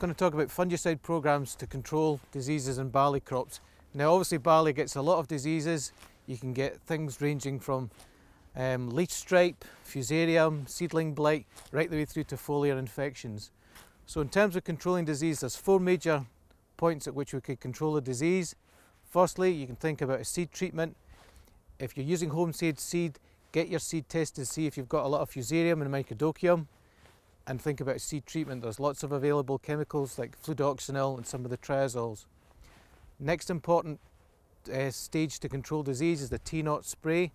going to talk about fungicide programs to control diseases in barley crops. Now obviously barley gets a lot of diseases. You can get things ranging from um, leaf stripe, fusarium, seedling blight, right the way through to foliar infections. So in terms of controlling disease, there's four major points at which we could control the disease. Firstly, you can think about a seed treatment. If you're using home seed seed, get your seed tested to see if you've got a lot of fusarium and Microdochium and think about seed treatment. There's lots of available chemicals like fludioxonil and some of the triazoles. Next important uh, stage to control disease is the T-naught spray.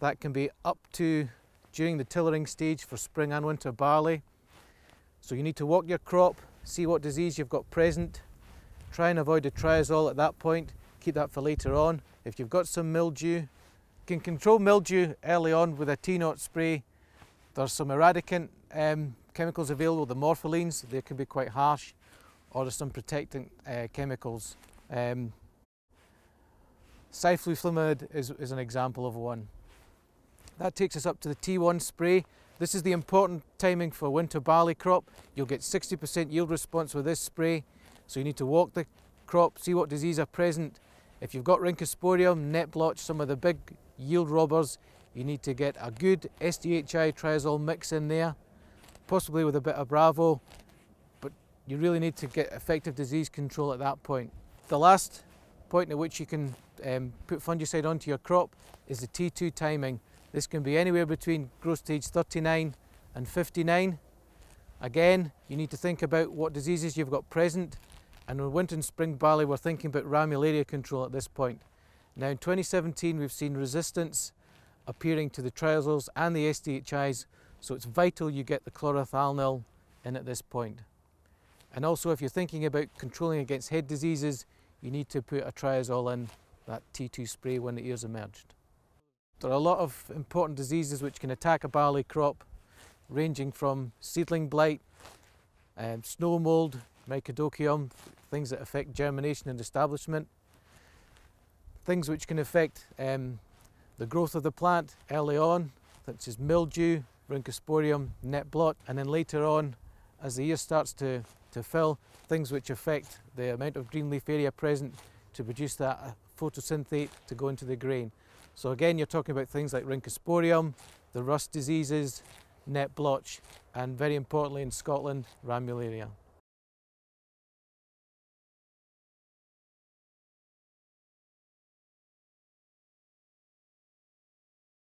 That can be up to during the tillering stage for spring and winter barley. So you need to walk your crop, see what disease you've got present, try and avoid the triazole at that point, keep that for later on. If you've got some mildew, you can control mildew early on with a T-naught spray. There's some eradicant um, chemicals available, the morpholines, they can be quite harsh, or there's some protecting uh, chemicals. Um, is, is an example of one. That takes us up to the T1 spray. This is the important timing for winter barley crop. You'll get 60% yield response with this spray. So you need to walk the crop, see what disease are present. If you've got Rhynchosporium, net blotch, some of the big yield robbers, you need to get a good SDHI triazole mix in there possibly with a bit of Bravo, but you really need to get effective disease control at that point. The last point at which you can um, put fungicide onto your crop is the T2 timing. This can be anywhere between growth stage 39 and 59. Again, you need to think about what diseases you've got present and in winter and spring barley we're thinking about ramularia control at this point. Now in 2017 we've seen resistance appearing to the triazoles and the SDHIs so it's vital you get the chlorothalonil in at this point. And also if you're thinking about controlling against head diseases, you need to put a triazole in that T2 spray when the ears emerged. There are a lot of important diseases which can attack a barley crop, ranging from seedling blight, um, snow mold, Microdochium, things that affect germination and establishment, things which can affect um, the growth of the plant early on, such as mildew, Rhynchosporium, net blot, and then later on, as the year starts to, to fill, things which affect the amount of green leaf area present to produce that uh, photosynthate to go into the grain. So again, you're talking about things like Rhynchosporium, the rust diseases, net blotch, and very importantly in Scotland, ramularia.